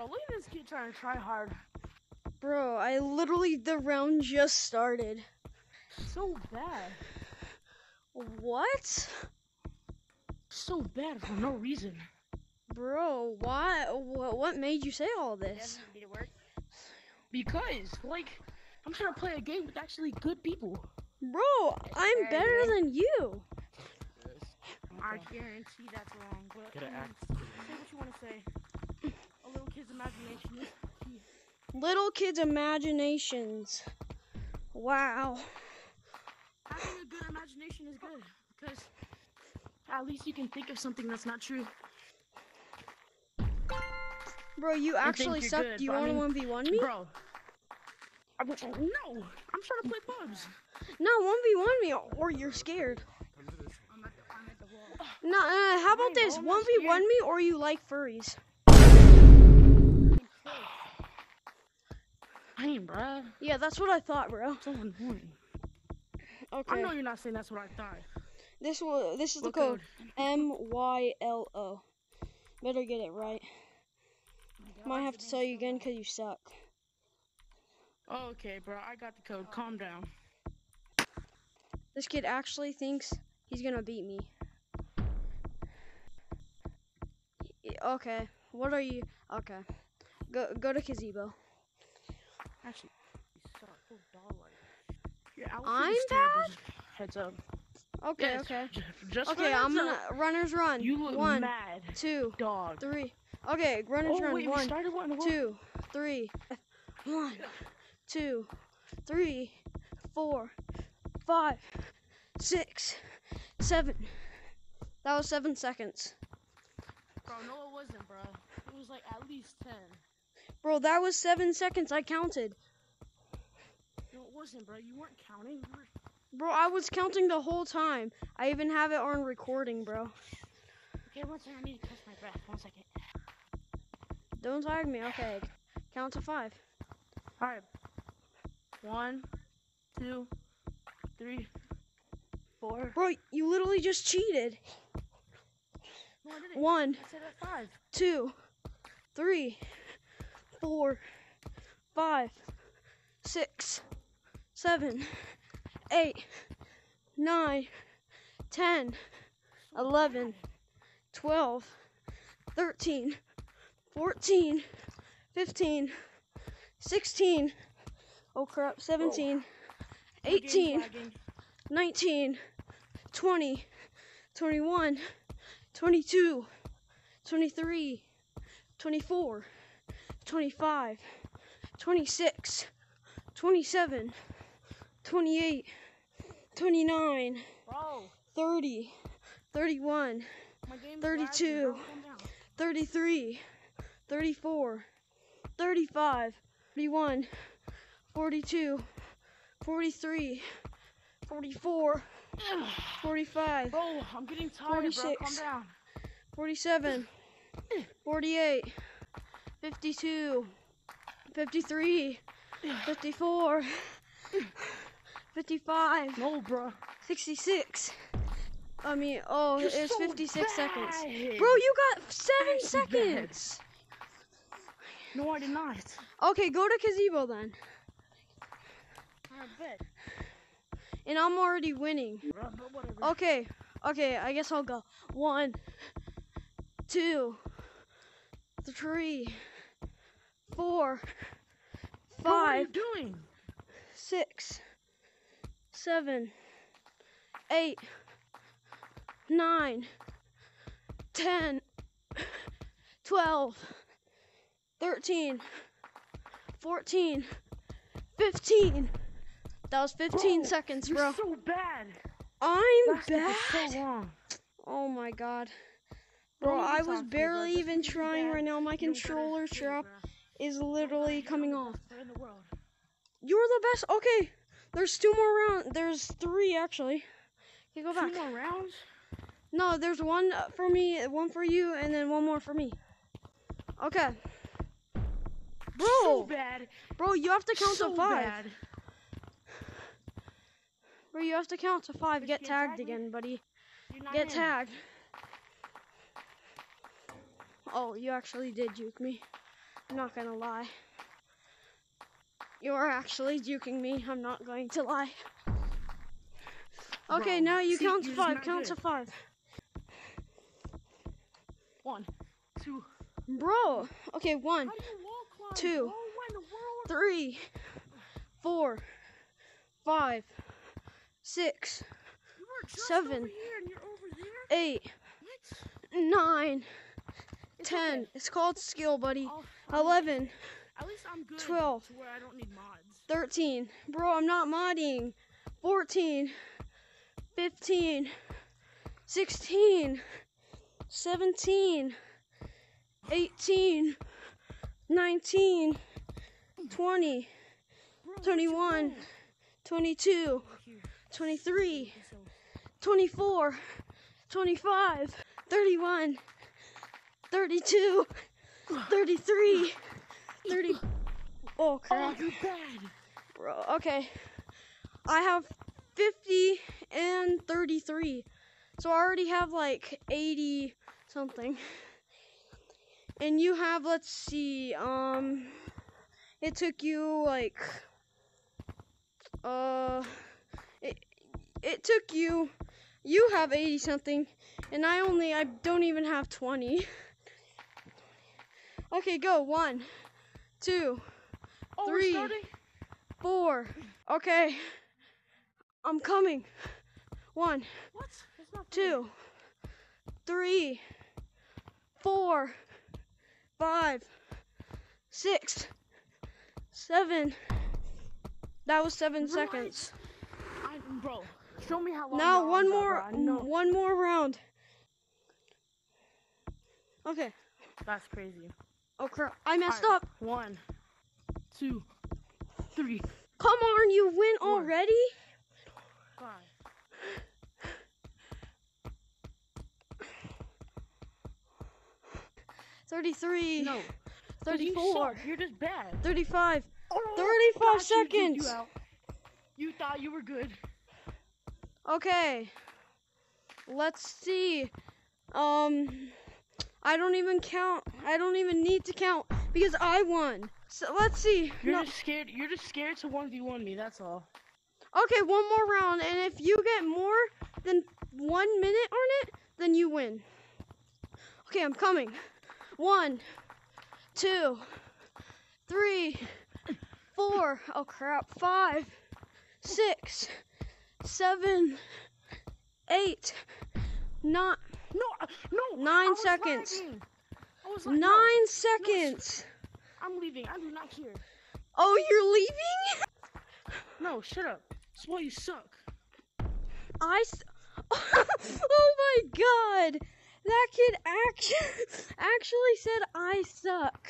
Bro, look at this kid trying to try hard. Bro, I literally, the round just started. So bad. What? So bad for no reason. Bro, why? What, what made you say all this? Did it work? Because, like, I'm trying to play a game with actually good people. Bro, I'm Very better good. than you. I guarantee that's wrong. But Gotta I say what you want to say. Kid's imagination is key. Little kids' imaginations. Wow. Having a good imagination is good because at least you can think of something that's not true. Bro, you actually suck. good, Do you want to mean, 1v1 me? Bro. I'm, no, I'm trying to play pubs. No, 1v1 me, or you're scared. I'm at the, I'm at the wall. No, uh, how about this? 1v1 me, or you like furries? Hey, bruh. Yeah, that's what I thought, bro. So annoying. I Okay. know you're not saying that's what I thought. This will. This is the What code. M Y L O. Better get it right. Might have to tell you again because you suck. Okay, bro, I got the code. Calm down. This kid actually thinks he's gonna beat me. Okay. What are you? Okay. Go go to Kazebo. Actually, you suck. Oh, I'm is terrible. Heads up. Okay. Yes, Okay. Just Okay. I'm gonna up, runners run. You look One, mad, two, dog. three. Okay. Runners Oh run. wait, we One, started one. what? two, three, one, two, three, four, five, six, seven. That was seven seconds. Bro, no, it wasn't, bro. It was like at least ten. Bro, that was seven seconds. I counted. No, it wasn't, bro. You weren't counting. You were... Bro, I was counting the whole time. I even have it on recording, bro. Okay, one second. I need to catch my breath. One second. Don't tag me. Okay. Count to five. All right. One, two, three, four. Bro, you literally just cheated. No, I didn't. One, I said five. two, three, four, five, six, seven, eight, nine, ten, eleven, twelve, thirteen, fourteen, fifteen, sixteen. Oh crap, 17, Your 18, 19, 20, 21, 22, 23, 24, 25, 26, 27, 28, 29, Bro, 30, 31, my 32. lagging, bro. Calm down. 33, 34, 35, 41, 42, 43, 44, 45, Bro, I'm getting tired, bro. Calm 46. down. 47, 48, 52, 53, 54, 55, No, bro. 66. I mean, oh, You're it's so 56 seconds. Bro, you got seven Actually bad. seconds. No, I did not. Okay, go to Kazebo then. I bet. And I'm already winning. Okay, okay, I guess I'll go. One, two, three, four, Bro, what are you doing? six, seven, eight, nine, ten, twelve, thirteen, fourteen, fifteen. That was 15 Bro, seconds, You're bro. so bad. I'm for bad. so long. Oh my god. Bro, Bro, let me I was to you, bro. barely even trying right now. My you don't gotta controller hate, strap bro. is literally coming off. in the world. You're the best. Okay, there's two more rounds. There's three actually. Okay, go back. Two more rounds? No, there's one for me, one for you, and then one more for me. Okay. Bro, So bad. bro, you have to count so to five. bad. Bro, you have to count to five. Did Get you tagged again, buddy. Get in. tagged. Oh, you actually did juke me. I'm not gonna lie. You're actually duking me. I'm not going to lie. Okay, now you see, count to five. Count to good. five. One, two. Bro. Okay, one, How do you wall climb? Two. bro? What in the world? three, four, five, six, You were just seven, over here and you're over there. eight, What? nine, It's ten. okay. It's called skill, buddy. Oh, I'll- Eleven, At least I'm good. 12. To where I don't need mods. 13. Bro, I'm not modding. 14, 15, 16, 17, 18, 19, 20, Bro, 21, 22, 23, 24, 25, 31, 32, 33, 30. Oh oh, crap. you're bad. Bro, okay. I have 50 and 33. So I already have like 80 something. And you have, let's see, um, it took you like, uh, it, it took you, you have 80 something, and I only, I don't even have 20. Okay, go. One, two, Oh, Three. four. Okay. I'm coming. One, What? That's not fair. two, three, four, five, six, seven. That was seven seconds. I, bro, show me how long. Now one are, more, know. one more round. Okay. That's crazy. Oh crap! I messed up. One, two, three, Come on, you win Four. already? five. Thirty-three. No. you Thirty-four. suck. You're just bad. 35. Oh, 35 got you, seconds. You, you thought you were good. Okay. Let's see. Um I don't even count. I don't even need to count because I won. So let's see. You're No- just scared. You're just scared to one v one me. That's all. Okay, one more round and if you get more than 1 minute on it, then you win. Okay, I'm coming. One, two, three, four. Oh crap. Five, six, seven, eight, nine. No, no. Nine seconds. lagging. Like, Nine no, seconds. I'm leaving. I do not care. Oh, you're leaving? No, shut up. That's why you suck. I. S- oh my god! That kid actually actually said I suck.